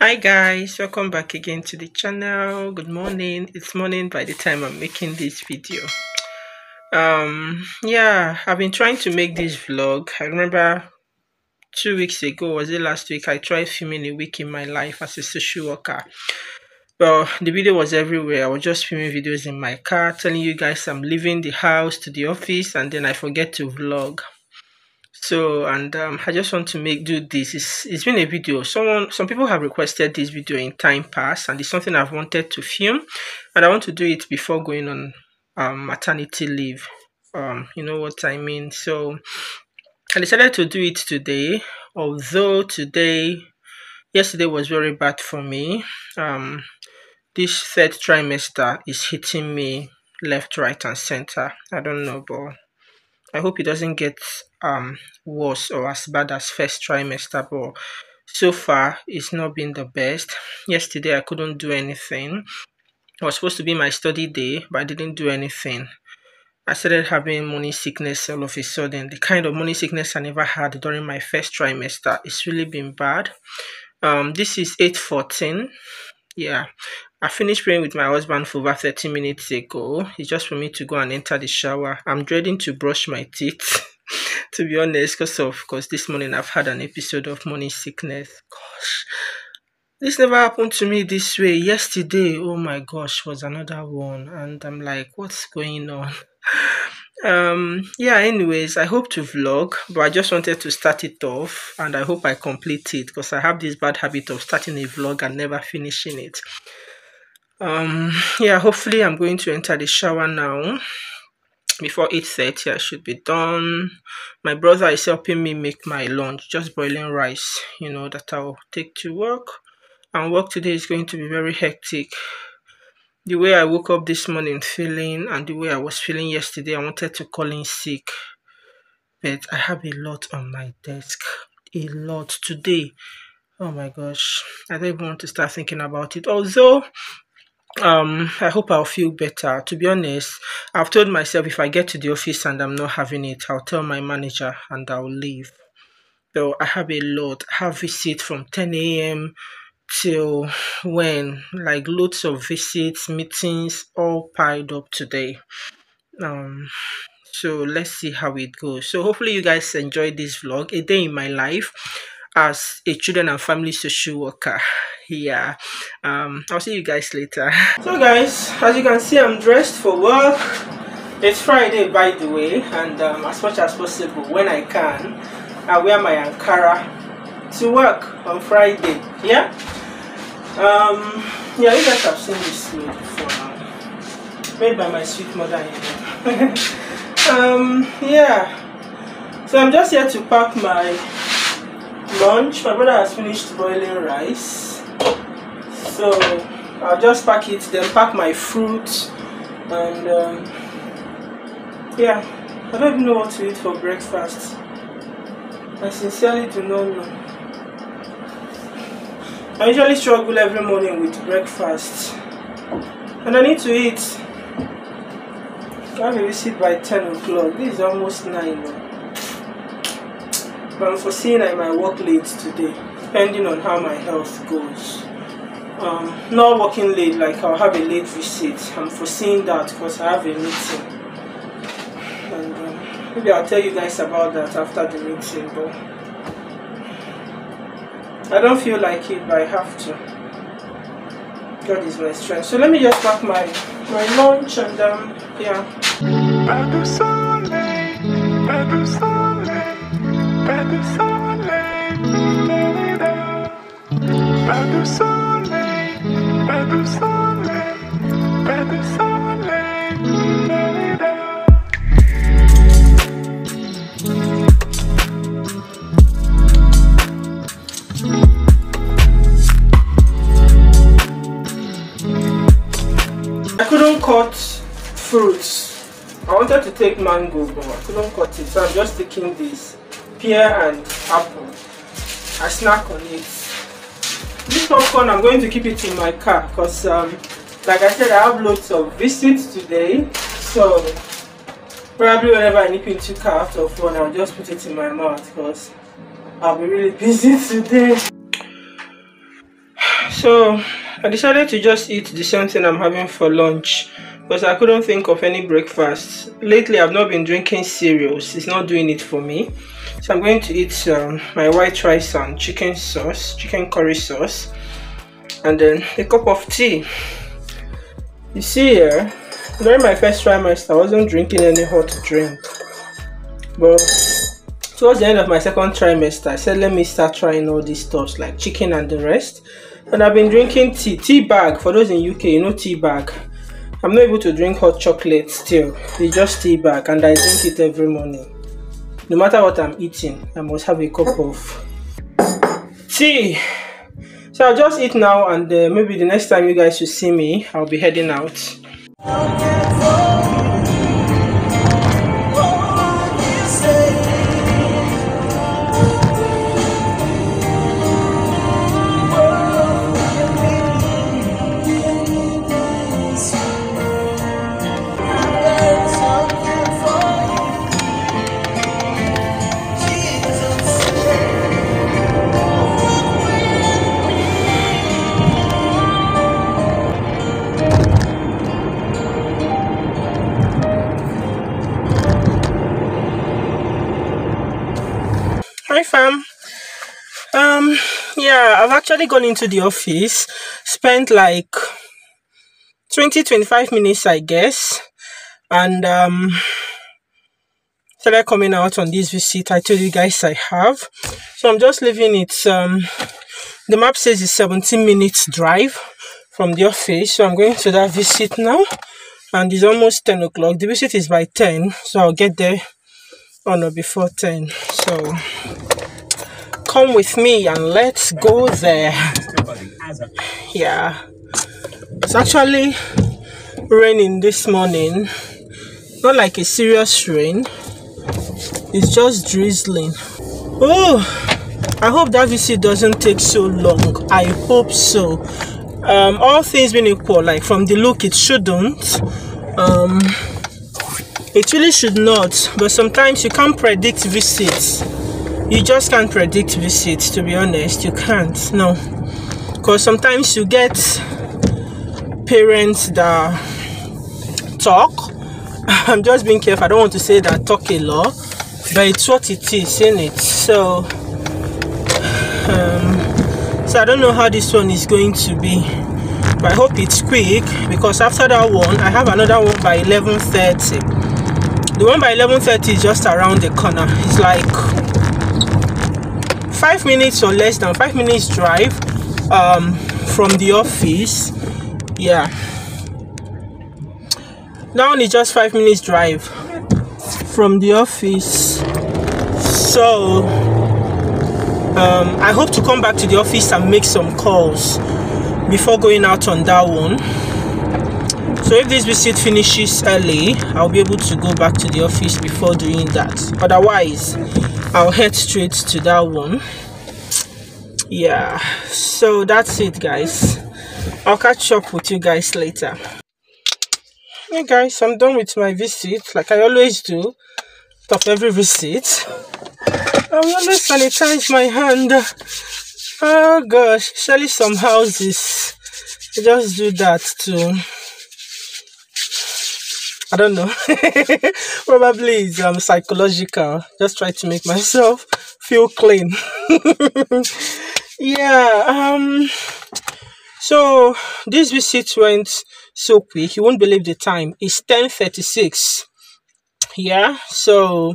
Hi guys, welcome back again to the channel. Good morning. It's morning by the time I'm making this video. Um yeah, I've been trying to make this vlog. I remember two weeks ago, was it last week, I tried filming a week in my life as a social worker. Well, the video was everywhere. I was just filming videos in my car, telling you guys I'm leaving the house to the office and then I forget to vlog so and um, i just want to make do this. It's, it's been a video. Someone some people have requested this video in time past and it's something i've wanted to film and i want to do it before going on um, maternity leave. Um you know what i mean? So i decided to do it today although today yesterday was very bad for me. Um this third trimester is hitting me left right and center. I don't know but I hope it doesn't get um worse or as bad as first trimester, but so far it's not been the best. Yesterday I couldn't do anything. It was supposed to be my study day, but I didn't do anything. I started having morning sickness all of a sudden. The kind of morning sickness I never had during my first trimester. It's really been bad. Um, this is 814. Yeah, I finished praying with my husband for over 30 minutes ago. It's just for me to go and enter the shower. I'm dreading to brush my teeth, to be honest, because of because this morning I've had an episode of morning sickness. Gosh, this never happened to me this way. Yesterday, oh my gosh, was another one, and I'm like, what's going on? um yeah anyways i hope to vlog but i just wanted to start it off and i hope i complete it because i have this bad habit of starting a vlog and never finishing it um yeah hopefully i'm going to enter the shower now before 8.30 i should be done. My brother is helping me make my lunch just boiling rice you know that i'll take to work. And work today is going to be very hectic. The way i woke up this morning feeling and the way i was feeling yesterday i wanted to call in sick. But i have a lot on my desk. A lot today. Oh my gosh. I don't even want to start thinking about it. Although um i hope i'll feel better. To be honest i've told myself if i get to the office and i'm not having it i'll tell my manager and i'll leave. So i have a lot i have visit from 10 a.m till when? Like loads of visits meetings all piled up today. Um so let's see how it goes. So hopefully you guys enjoyed this vlog. A day in my life as a children and family social worker. Yeah um i'll see you guys later. So guys as you can see i'm dressed for work. It's friday by the way and um, as much as possible when i can i wear my ankara to work on friday. Yeah? Um yeah you guys have seen this made by my sweet mother um yeah. So i'm just here to pack my lunch my brother has finished boiling rice. So I'll just pack it then pack my fruit and um, yeah. I don't even know what to eat for breakfast. I sincerely do not know. I usually struggle every morning with breakfast. And I need to eat. I have a by 10 o'clock. This is almost 9 now but I'm foreseeing I might work late today depending on how my health goes um, not working late, like I'll have a late visit. I'm foreseeing that because I have a meeting. And um, maybe I'll tell you guys about that after the meeting, but I don't feel like it, but I have to. God is my strength. So let me just pack my, my lunch and um, yeah. I couldn't cut fruits. I wanted to take mango, but I couldn't cut it, so I'm just taking this pear and apple. I snack on it. This popcorn, I'm going to keep it in my car because, um, like I said, I have loads of visits today. So, probably whenever I nip into car after phone, I'll just put it in my mouth because I'll be really busy today. so I decided to just eat the same thing I'm having for lunch because I couldn't think of any breakfast. Lately, I've not been drinking cereals. It's not doing it for me. So I'm going to eat um, my white rice and chicken sauce, chicken curry sauce, and then a cup of tea. You see here, during my first trimester, I wasn't drinking any hot drink. But towards the end of my second trimester, I said, let me start trying all these stuffs like chicken and the rest. And I've been drinking tea, tea bag. For those in UK, you know tea bag. I'm not able to drink hot chocolate still. It's just tea bag and I drink it every morning. No matter what I'm eating, I must have a cup of tea. So I'll just eat now and uh, maybe the next time you guys will see me, I'll be heading out. Actually gone into the office, spent like 20 25 minutes I guess, and um started coming out on this visit I told you guys I have. So I'm just leaving it um the map says it's 17 minutes drive from the office. So I'm going to that visit now and it's almost 10 o'clock. The visit is by 10, so I'll get there on or before 10. So come with me and let's go there. Yeah, it's actually raining this morning, not like a serious rain, it's just drizzling. Oh, I hope that visit doesn't take so long. I hope so. Um, all things being equal, like from the look, it shouldn't. Um, it really should not, but sometimes you can't predict visits. You just can't predict visits, to be honest. You can't, no. Because sometimes you get parents that talk. I'm just being careful. I don't want to say that talk a lot, but it's what it is, isn't it? So, um, so I don't know how this one is going to be, but I hope it's quick because after that one, I have another one by 11:30. The one by 11:30 is just around the corner. It's like five minutes or less than five minutes drive um, from the office. Yeah, one is just five minutes drive from the office. So um, I hope to come back to the office and make some calls before going out on that one. So if this visit finishes early, I'll be able to go back to the office before doing that. Otherwise, I'll head straight to that one. Yeah, so that's it, guys. I'll catch up with you guys later. Hey guys, I'm done with my visit, like I always do. Of every visit, I will always sanitize my hand. Oh gosh, especially some houses, just do that too. I don't know. Probably it's um, psychological. Just try to make myself feel clean. yeah. Um. So this visit went so quick. You won't believe the time. It's ten thirty six. Yeah. So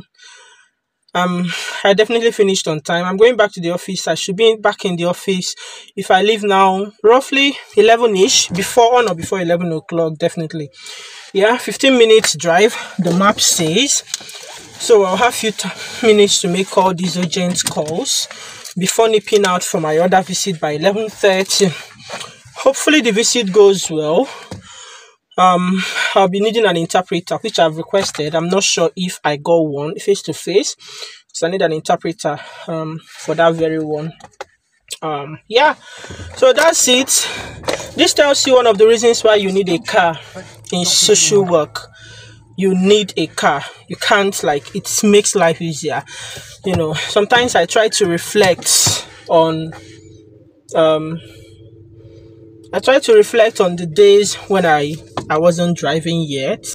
um i definitely finished on time i'm going back to the office i should be back in the office if i leave now roughly 11ish before on or before 11 o'clock definitely yeah 15 minutes drive the map says. So i'll have few minutes to make all these urgent calls before nipping out for my other visit by 11:30 hopefully the visit goes well. Um i'll be needing an interpreter which i've requested. I'm not sure if i got one face to face. So i need an interpreter um for that very one um yeah. So that's it. This tells you one of the reasons why you need a car in social work. You need a car. You can't like it makes life easier. You know sometimes i try to reflect on um I try to reflect on the days when I I wasn't driving yet.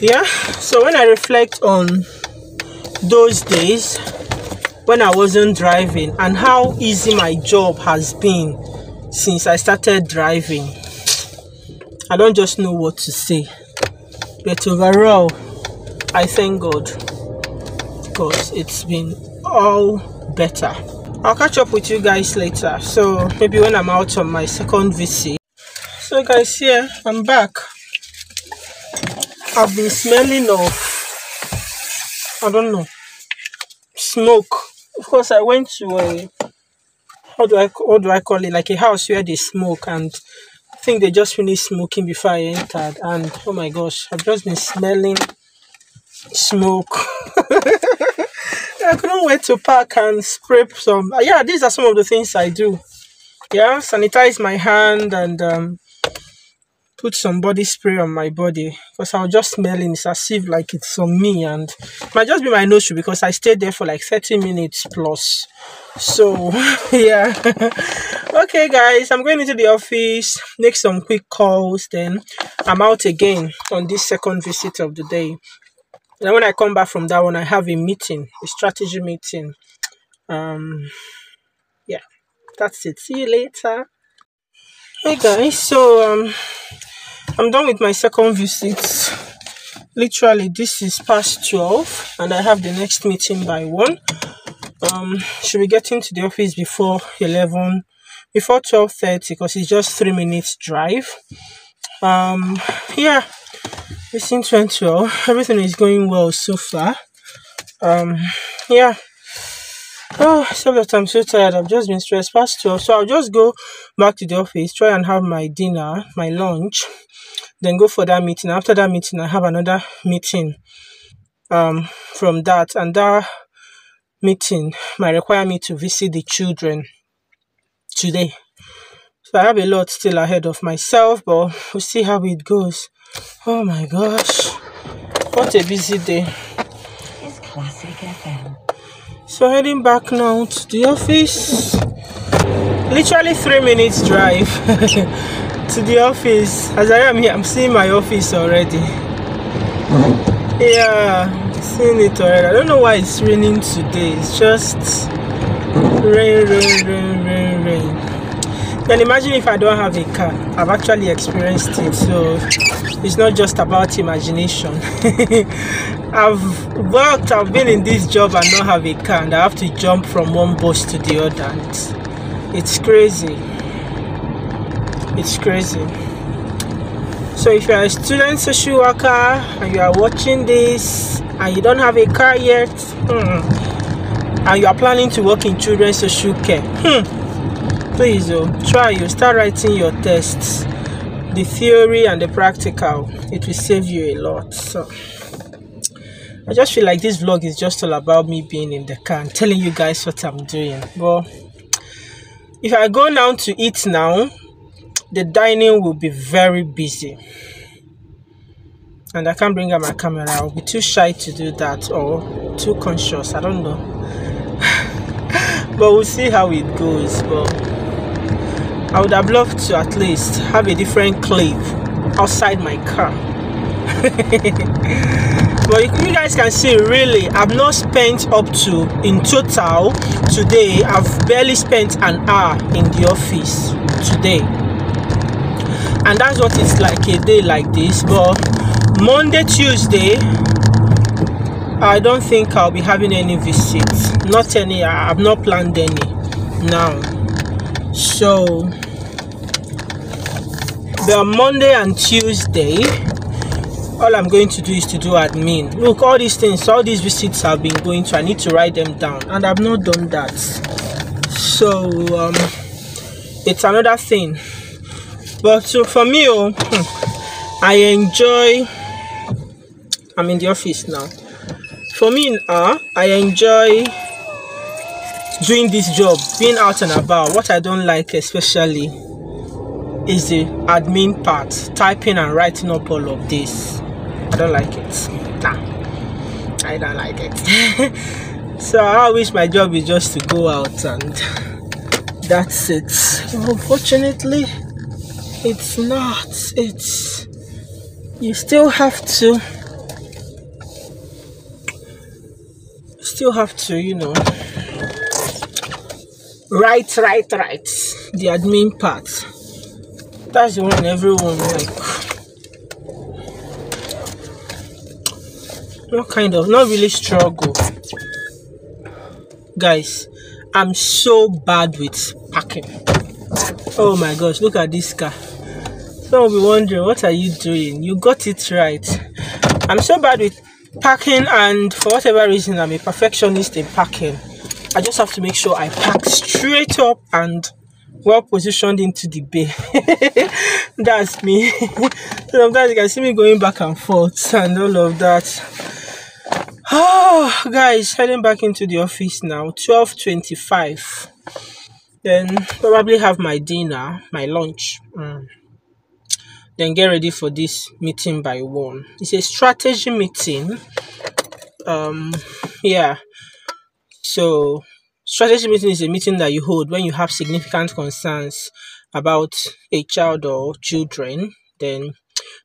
Yeah, so when I reflect on those days when I wasn't driving and how easy my job has been since I started driving, I don't just know what to say. But overall, I thank God because it's been all better. I'll catch up with you guys later. So maybe when I'm out on my second visit. So guys, here I'm back. I've been smelling of I don't know smoke. Of course, I went to a how do I what do I call it like a house where they smoke and I think they just finished smoking before I entered and oh my gosh, I've just been smelling smoke. I couldn't wait to pack and scrape some. Uh, yeah, these are some of the things I do. Yeah, sanitize my hand and um, put some body spray on my body because I was just smelling. It's as if like it's on me and might just be my nostril because I stayed there for like 30 minutes plus. So yeah. okay guys, I'm going into the office, make some quick calls, then I'm out again on this second visit of the day. Then when I come back from that one, I have a meeting, a strategy meeting. Um, yeah, that's it. See you later. Hey guys, so um, I'm done with my second visit. Literally, this is past 12, and I have the next meeting by 1. Um, should be getting to the office before 11, before 12.30, because it's just 3 minutes drive. Um, yeah, Everything went well. Everything is going well so far. Um, yeah. Oh, so that I'm so tired. I've just been stressed past 12. So I'll just go back to the office, try and have my dinner, my lunch, then go for that meeting. After that meeting, I have another meeting um, from that. And that meeting might require me to visit the children today. So I have a lot still ahead of myself, but we'll see how it goes. Oh my gosh. What a busy day. It's Classic FM. So heading back now to the office. Literally three minutes drive to the office. As I am here, I'm seeing my office already. Yeah, seeing it already. I don't know why it's raining today. It's just rain, rain, rain, rain, rain. Then imagine if I don't have a car. I've actually experienced it, so it's not just about imagination. I've worked, I've been in this job and not have a car, and I have to jump from one bus to the other. And it's crazy. It's crazy. So if you're a student social worker and you are watching this and you don't have a car yet, hmm, and you are planning to work in children's social care, hmm, please oh, try you start writing your tests the theory and the practical it will save you a lot so i just feel like this vlog is just all about me being in the car and telling you guys what i'm doing. But if i go now to eat now the dining will be very busy. And i can't bring out my camera. I'll be too shy to do that or too conscious. I don't know. But we'll see how it goes. But I would have loved to at least have a different clip outside my car. but you guys can see really I've not spent up to in total today I've barely spent an hour in the office today. And that's what it's like a day like this. But Monday Tuesday I don't think I'll be having any visits. Not any I've not planned any now. So the monday and tuesday all i'm going to do is to do admin. Look all these things all these visits i've been going to i need to write them down and i've not done that. So um it's another thing. But so for me oh hmm, i enjoy i'm in the office now. For me uh i enjoy doing this job being out and about. What i don't like especially is the admin part typing and writing up all of this i don't like it. Nah. I don't like it. So i wish my job is just to go out and that's it. Unfortunately it's not. It's you still have to still have to you know write write write the admin part. That's the one everyone like what kind of not really struggle. Guys i'm so bad with packing. Oh my gosh look at this car. Some will be wondering what are you doing? You got it right. I'm so bad with packing and for whatever reason i'm a perfectionist in packing. I just have to make sure i pack straight up and well positioned into the bay. That's me. Sometimes you can see me going back and forth and all of that. Oh guys heading back into the office now 12:25 then probably have my dinner my lunch. Mm. then get ready for this meeting by one. It's a strategy meeting. Um yeah. So strategy meeting is a meeting that you hold when you have significant concerns about a child or children then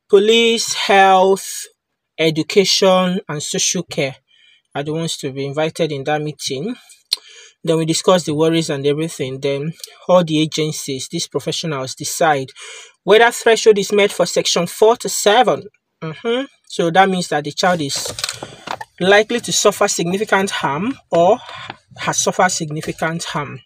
police health education, and social care are the ones to be invited in that meeting. Then we discuss the worries and everything. Then all the agencies, these professionals decide whether threshold is met for section 4 to 7. Mm-hmm. So that means that the child is likely to suffer significant harm or has suffered significant harm.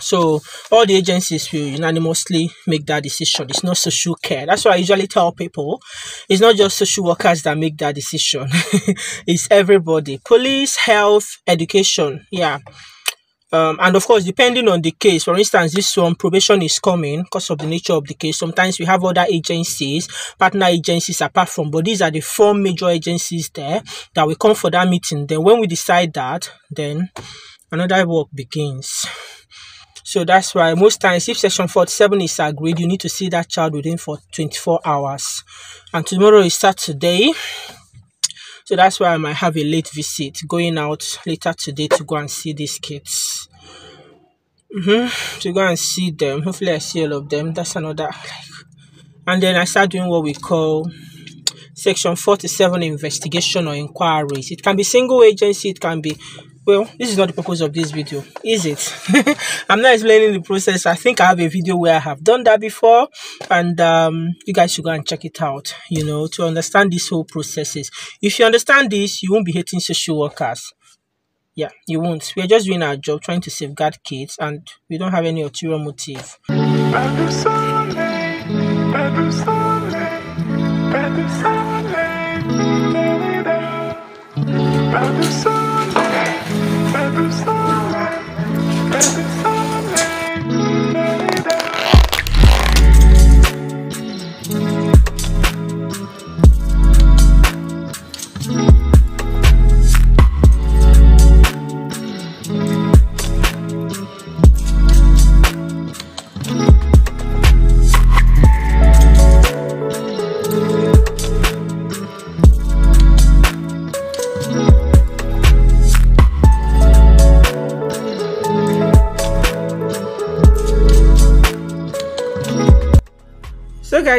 So all the agencies will unanimously make that decision. It's not social care. That's why I usually tell people it's not just social workers that make that decision. it's everybody. Police, health, education. Yeah. Um, and of course, depending on the case, for instance, this one probation is coming because of the nature of the case. Sometimes we have other agencies, partner agencies apart from, but these are the four major agencies there that will come for that meeting. Then when we decide that, then another work begins. So that's why most times if section 47 is agreed, you need to see that child within for 24 hours. And tomorrow is Saturday. So that's why I might have a late visit going out later today to go and see these kids. Mm-hmm. To go and see them. Hopefully I see all of them. That's another and then I start doing what we call section 47 investigation or inquiries. It can be single agency, it can be well this is not the purpose of this video is it i'm not explaining the process i think i have a video where i have done that before and um, you guys should go and check it out you know to understand this whole processes if you understand this you won't be hating social workers yeah you won't we're just doing our job trying to safeguard kids and we don't have any ulterior motive benefits.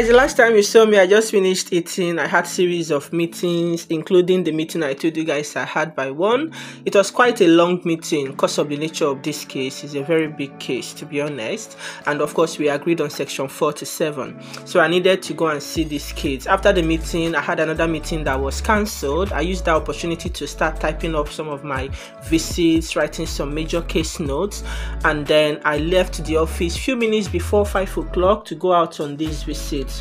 Guys, the last time you saw me, I just finished eating. I had series of meetings, including the meeting I told you guys I had by one. It was quite a long meeting because of the nature of this case. It's a very big case, to be honest. And of course, we agreed on section 47. So I needed to go and see these kids. After the meeting, I had another meeting that was cancelled. I used that opportunity to start typing up some of my visits, writing some major case notes. And then I left the office few minutes before 5 o'clock to go out on this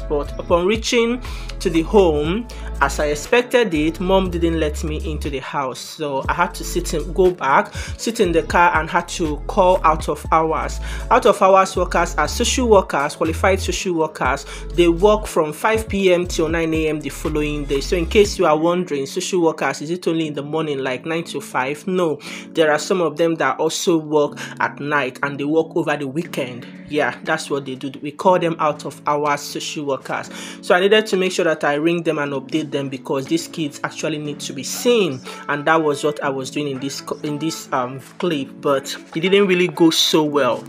but upon reaching to the home, as I expected it, mom didn't let me into the house. So I had to sit and go back, sit in the car, and had to call out of hours. Out of hours workers are social workers, qualified social workers. They work from 5 p.m. till 9 a.m. the following day. So, in case you are wondering, social workers is it only in the morning like 9 to 5? No, there are some of them that also work at night and they work over the weekend. Yeah, that's what they do. We call them out of hours social workers. So, I needed to make sure that I ring them and update them because these kids actually need to be seen. And that was what I was doing in this in this um, clip but it didn't really go so well.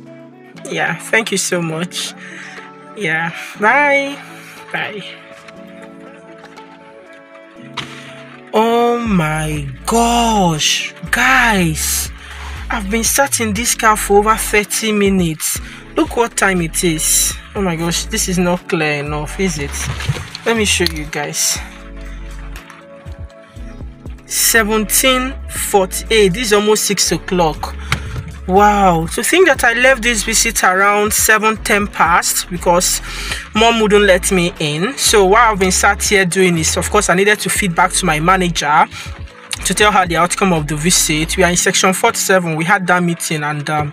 Yeah thank you so much. Yeah bye bye. Oh my gosh guys i've been sat in this car for over 30 minutes. Look what time it is oh my gosh this is not clear enough is it? Let me show you guys. 1748 this is almost six o'clock. Wow to think that i left this visit around 7 10 past because mom wouldn't let me in. So what i've been sat here doing is of course i needed to feed back to my manager to tell her the outcome of the visit. We are in section 47 we had that meeting and um,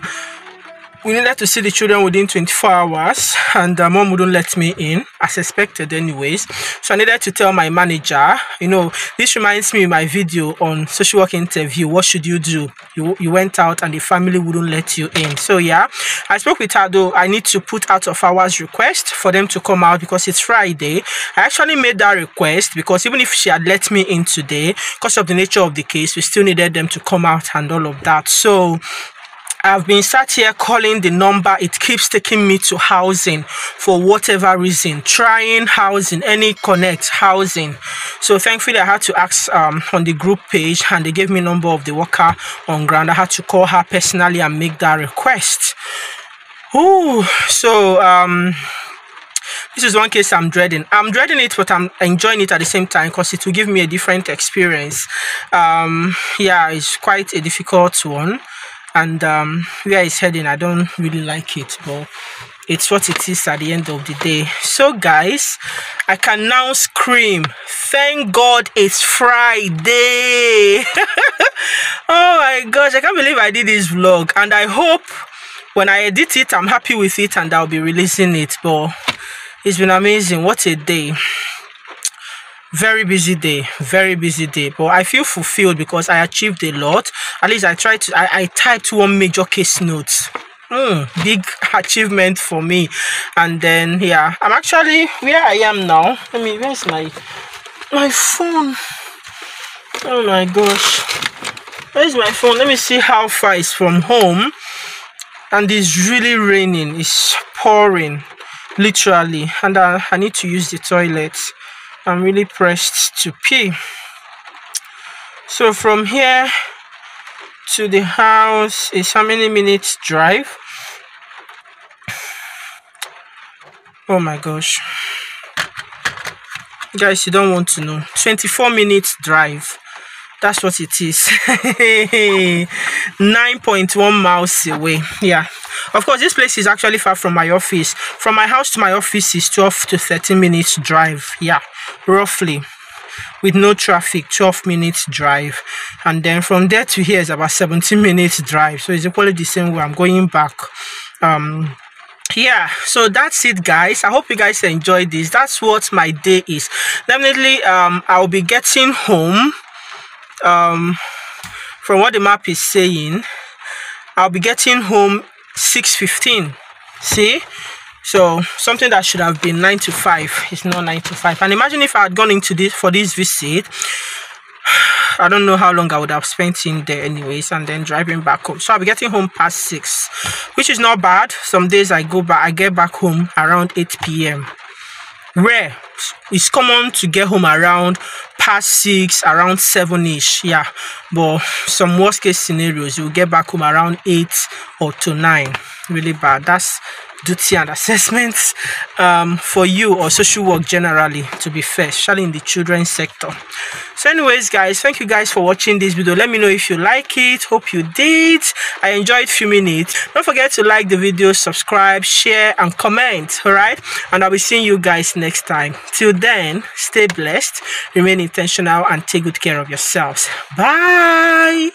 we needed to see the children within 24 hours and uh, mom wouldn't let me in as expected anyways. So i needed to tell my manager you know this reminds me of my video on social work interview. What should you do? You, you went out and the family wouldn't let you in. So yeah i spoke with her though. I need to put out of hours request for them to come out because it's friday. I actually made that request because even if she had let me in today because of the nature of the case we still needed them to come out and all of that. So I've been sat here calling the number. It keeps taking me to housing for whatever reason. Trying housing, any connect housing. So thankfully, I had to ask um, on the group page, and they gave me number of the worker on ground. I had to call her personally and make that request. Oh, so um, this is one case I'm dreading. I'm dreading it, but I'm enjoying it at the same time because it will give me a different experience. Um, yeah, it's quite a difficult one and um, where it's heading i don't really like it but it's what it is at the end of the day. So guys i can now scream thank god it's friday. Oh my gosh i can't believe i did this vlog. And i hope when i edit it i'm happy with it and i'll be releasing it. But it's been amazing. What a day very busy day very busy day but i feel fulfilled because i achieved a lot. At least i tried to i, I typed one major case note. Mm, big achievement for me. And then yeah i'm actually where i am now. Let me where's my my phone? Oh my gosh. Where's my phone? Let me see how far it's from home. And it's really raining. It's pouring literally. And I, I need to use the toilet I'm really pressed to pee. So from here to the house is how many minutes drive? Oh my gosh. Guys, you don't want to know. 24 minutes drive. That's what it is. 9.1 miles away. Yeah. Of course, this place is actually far from my office. From my house to my office is 12 to 13 minutes drive. Yeah roughly with no traffic 12 minutes drive and then from there to here is about 17 minutes drive so it's equally the same way i'm going back um yeah so that's it guys i hope you guys enjoyed this that's what my day is definitely um i'll be getting home um from what the map is saying i'll be getting home 6:15. see so something that should have been 9 to 5 is not 9 to 5 and imagine if i had gone into this for this visit I don't know how long I would have spent in there anyways and then driving back home. So I'll be getting home past 6, which is not bad. Some days I go back, I get back home around 8 p.m. Rare. It's common to get home around past 6, around 7-ish, yeah. But some worst case scenarios, you'll get back home around 8 or to 9. Really bad. That's duty and assessments um, for you or social work generally to be fair especially in the children's sector. So anyways guys thank you guys for watching this video. Let me know if you like it. Hope you did. I enjoyed filming it. Don't forget to like the video subscribe share and comment all right and i'll be seeing you guys next time. Till then stay blessed remain intentional and take good care of yourselves. Bye